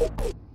you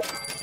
Thank you.